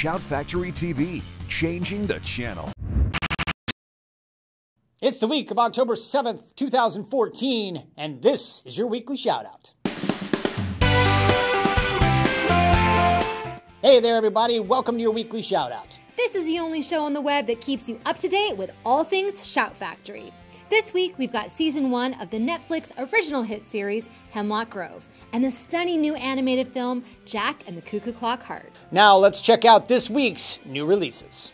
Shout Factory TV, changing the channel. It's the week of October 7th, 2014, and this is your weekly shout out. Hey there, everybody. Welcome to your weekly shout out. This is the only show on the web that keeps you up to date with all things Shout Factory. This week, we've got season one of the Netflix original hit series, Hemlock Grove, and the stunning new animated film, Jack and the Cuckoo Clock Heart. Now, let's check out this week's new releases.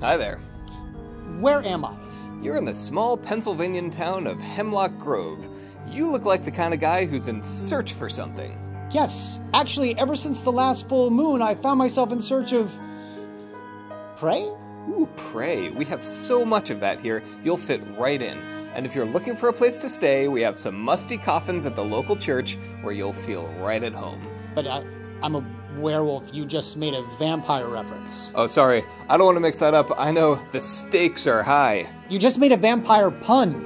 Hi there. Where am I? You're in the small Pennsylvanian town of Hemlock Grove. You look like the kind of guy who's in search for something. Yes, actually, ever since the last full moon, I found myself in search of. prey? Ooh, pray. We have so much of that here, you'll fit right in. And if you're looking for a place to stay, we have some musty coffins at the local church where you'll feel right at home. But I, I'm a werewolf. You just made a vampire reference. Oh, sorry. I don't want to mix that up. I know the stakes are high. You just made a vampire pun.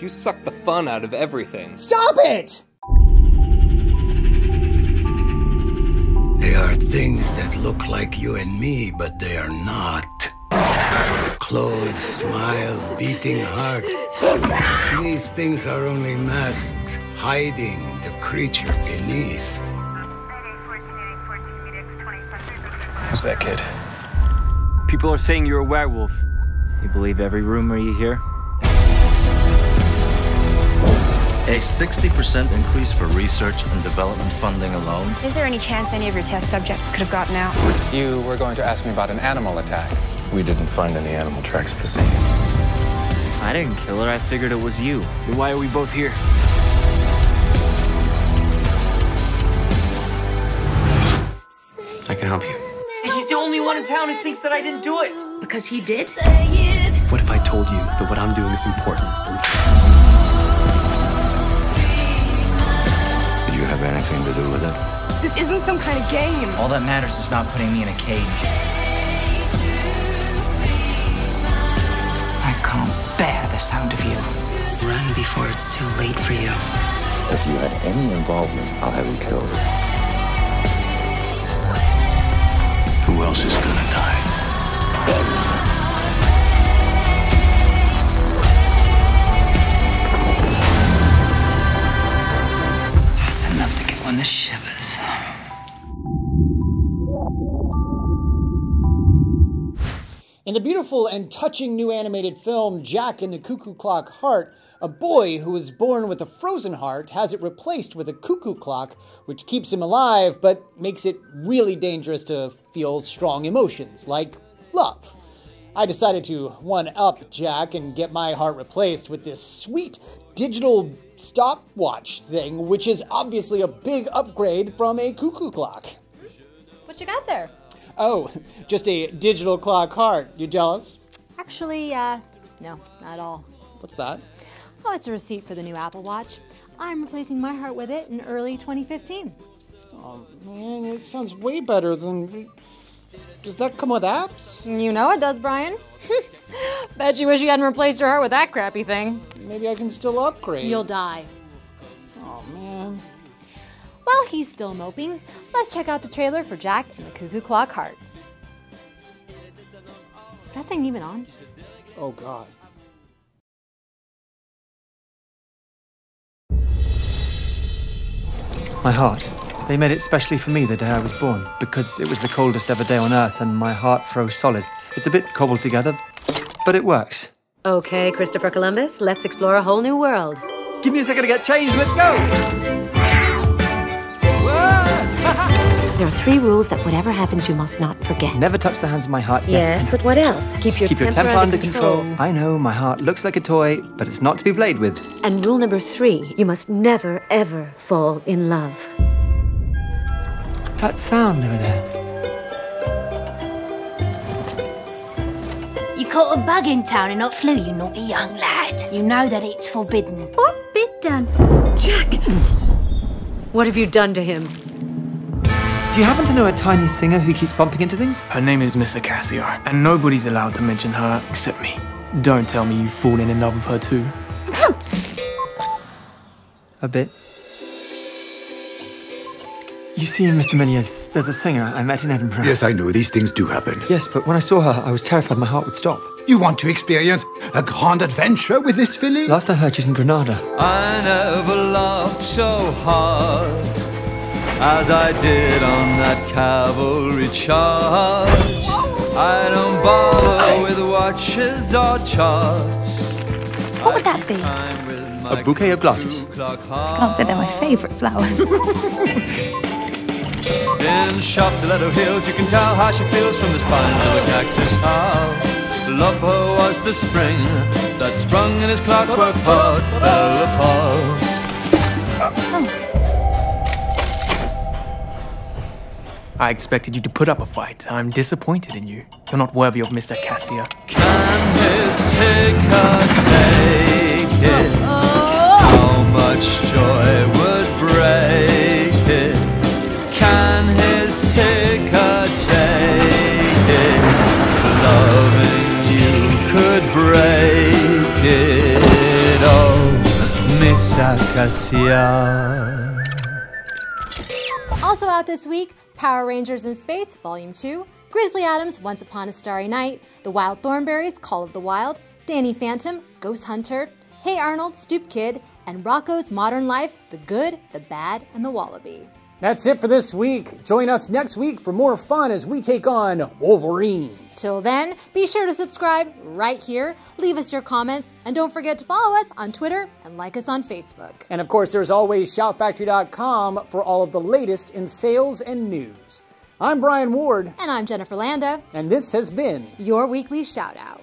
You suck the fun out of everything. Stop it! They are things that look like you and me, but they are not. Closed smile, beating heart. These things are only masks hiding the creature beneath. Who's that kid? People are saying you're a werewolf. You believe every rumor you hear? A 60% increase for research and development funding alone. Is there any chance any of your test subjects could have gotten out? You were going to ask me about an animal attack. We didn't find any animal tracks at the scene. I didn't kill her. I figured it was you. Then why are we both here? I can help you. He's the only one in town who thinks that I didn't do it. Because he did? What if I told you that what I'm doing is important? Did you have anything to do with it? This isn't some kind of game. All that matters is not putting me in a cage. Sound of you. Run before it's too late for you. If you had any involvement, I'll have you killed. Who else is gonna die? In the beautiful and touching new animated film Jack and the Cuckoo Clock Heart, a boy who was born with a frozen heart has it replaced with a cuckoo clock, which keeps him alive but makes it really dangerous to feel strong emotions like love. I decided to one up Jack and get my heart replaced with this sweet digital stopwatch thing, which is obviously a big upgrade from a cuckoo clock. What you got there? Oh, just a digital clock heart. You jealous? Actually, uh, no, not at all. What's that? Oh, it's a receipt for the new Apple Watch. I'm replacing my heart with it in early 2015. Oh man, it sounds way better than. Does that come with apps? You know it does, Brian. Bet you wish you hadn't replaced your heart with that crappy thing. Maybe I can still upgrade. You'll die. Oh man. While he's still moping, let's check out the trailer for Jack and the Cuckoo Clock Heart. Is that thing even on? Oh god. My heart. They made it specially for me the day I was born, because it was the coldest ever day on Earth and my heart froze solid. It's a bit cobbled together, but it works. Okay, Christopher Columbus, let's explore a whole new world. Give me a second to get changed, let's go! There are three rules that whatever happens, you must not forget. Never touch the hands of my heart. Yes, and- but what else? Keep your, Keep your temper under control. I know my heart looks like a toy, but it's not to be played with. And rule number three, you must never, ever fall in love. That sound over there. You caught a bug in town and not flew, you naughty young lad. You know that it's forbidden. What bit done? Jack! What have you done to him? Do you happen to know a tiny singer who keeps bumping into things? Her name is Miss Acacia, and nobody's allowed to mention her except me. Don't tell me you've fallen in love with her too. A bit. You see, Mr. Méliès, there's a singer I met in Edinburgh. Yes, I know. These things do happen. Yes, but when I saw her, I was terrified my heart would stop. You want to experience a grand adventure with this filly? Last I heard, she's in Granada. I never loved so hard as I did on that cavalry charge. I don't bother with watches or charts. What would that be? A bouquet of glasses. I can't say they're my favourite flowers. In shops, stiletto heels, you can tell how she feels from the spine of the cactus how Love for her was the spring that sprung in his clockwork heart fell apart. I expected you to put up a fight. I'm disappointed in you. You're not worthy of Miss Acacia. Can his taker take it? How much joy would break it? Can his taker take it? Loving you could break it. Oh, Miss Acacia. Also out this week, Power Rangers in Space, Volume 2, Grizzly Adams, Once Upon a Starry Night, The Wild Thornberrys, Call of the Wild, Danny Phantom, Ghost Hunter, Hey Arnold, Stoop Kid, and Rocko's Modern Life, The Good, the Bad, and the Wallaby. That's it for this week. Join us next week for more fun as we take on Wolverine. Till then, be sure to subscribe right here, leave us your comments, and don't forget to follow us on Twitter and like us on Facebook. And of course, there's always shoutfactory.com for all of the latest in sales and news. I'm Brian Ward. And I'm Jennifer Landa. And this has been your weekly shout out.